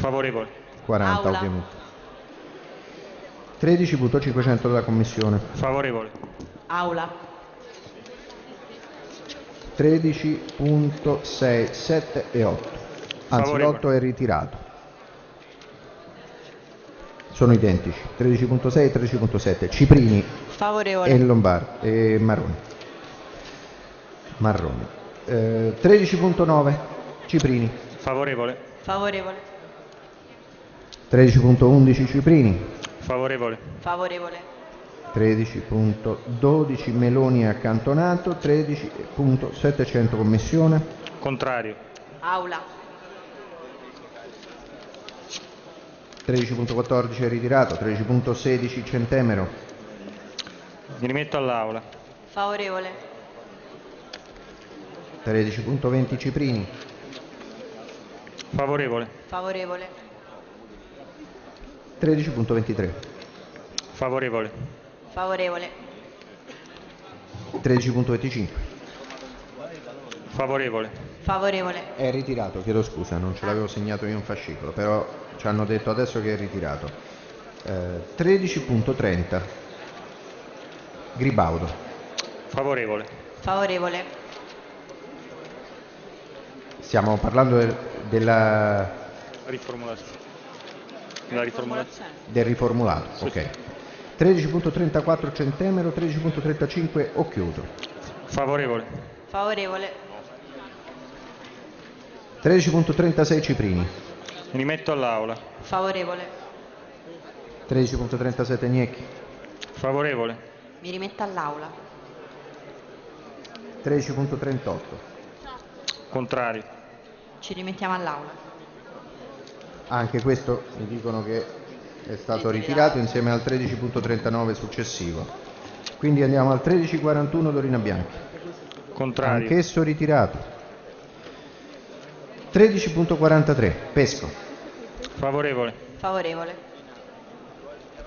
Favorevole. 40 Aula. ovviamente. 13.500 della Commissione. Favorevole. Aula. 13.6, 7 e 8. Anzi, Favorevole. l'8 è ritirato. Sono identici. 13.6 e 13.7. Ciprini Favorevole. e Lombardi e Marroni. Marroni. Eh, 13.9 Ciprini. Favorevole. Favorevole. 13.11 Ciprini. Favorevole. Favorevole. 13.12 Meloni accantonato. 13.700 Commissione. Contrario. Aula. 13.14 è ritirato. 13.16 Centemero. Mi rimetto all'aula. Favorevole. 13.20 Ciprini. Favorevole. Favorevole. 13.23. Favorevole. Favorevole. 13.25. Favorevole. Favorevole. È ritirato, chiedo scusa, non ce l'avevo segnato io in fascicolo, però ci hanno detto adesso che è ritirato. Eh, 13.30 Gribaudo. Favorevole. Favorevole. Stiamo parlando del, della- Riformulazione. La riformulazione. del riformulato. Ok. 13.34 Centemero, 13.35 Occhiuto. Favorevole. Favorevole. 13.36 Ciprini. Mi rimetto all'aula. Favorevole. 13.37 Gnecchi. Favorevole. Mi rimetto all'aula. 13.38 Contrario. Ci rimettiamo all'aula. Anche questo mi dicono che è stato ritirato insieme al 13.39 successivo. Quindi andiamo al 13.41 Dorina Bianchi. Contrario. Anch'esso ritirato. 13.43 Pesco. Favorevole. Favorevole.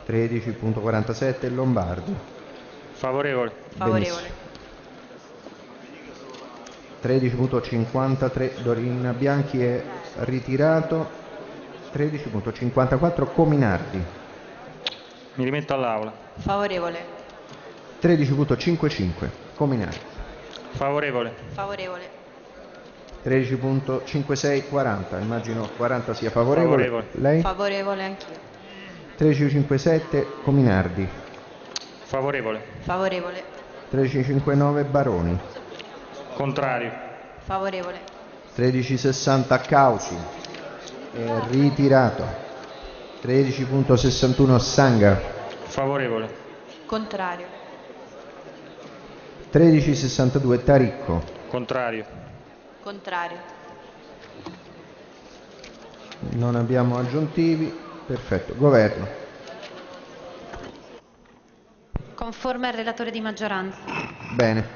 13.47 Lombardi. Favorevole. Favorevole. 13.53 Dorina Bianchi è ritirato. 13.54 Cominardi. Mi rimetto all'aula. Favorevole. 13.55 Cominardi. Favorevole. Favorevole. 13.56 40. Immagino 40 sia favorevole. Favorevole. Lei? Favorevole anch'io. 13.57 Cominardi. Favorevole. Favorevole. 13.59 Baroni. Contrario. Favorevole. 13.60 Causi. È ritirato. 13.61 Sanga. Favorevole. Contrario. 13.62 Taricco. Contrario. Contrario. Non abbiamo aggiuntivi. Perfetto. Governo. Conforme al relatore di maggioranza. Bene.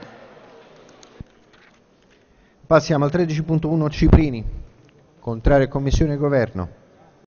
Passiamo al 13.1 Ciprini. Contrario Commissione e Governo.